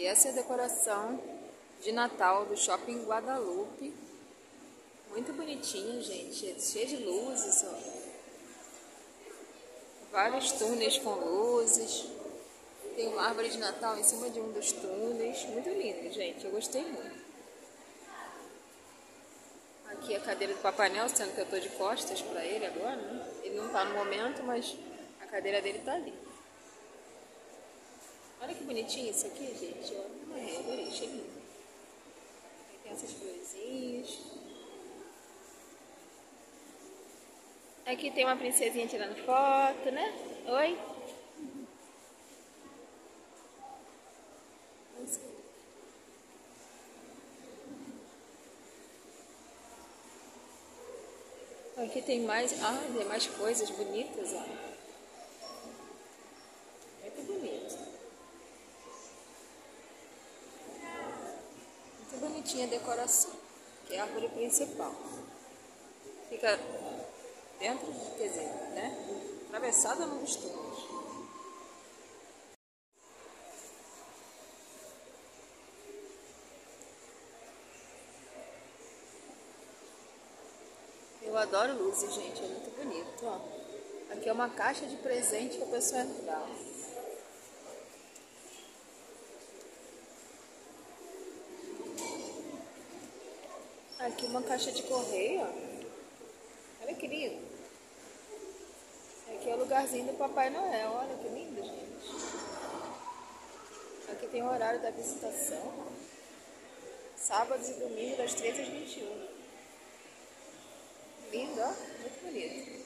E essa é a decoração de Natal do Shopping Guadalupe. Muito bonitinho, gente. Cheio de luzes, ó. Vários túneis com luzes. Tem uma árvore de Natal em cima de um dos túneis. Muito lindo, gente. Eu gostei muito. Aqui a cadeira do Papai Noel, sendo que eu tô de costas para ele agora, né? Ele não tá no momento, mas a cadeira dele tá ali. Olha que bonitinho isso aqui, gente. Olha, adorei, achei lindo. Tem essas florzinhas. Aqui tem uma princesinha tirando foto, né? Oi? Aqui tem mais, ah, tem mais coisas bonitas, ó. Bonitinha a decoração, que é a árvore principal. Fica dentro, quer dizer, né? Atravessada no túneis. Eu adoro luzes, gente, é muito bonito, ó. Aqui é uma caixa de presente para a pessoa entrar. Aqui uma caixa de correio, ó. Olha que lindo. Aqui é o lugarzinho do Papai Noel. Olha que lindo, gente. Aqui tem o horário da visitação. Sábados e domingos, das 13 às 21. Lindo, ó. Muito bonito.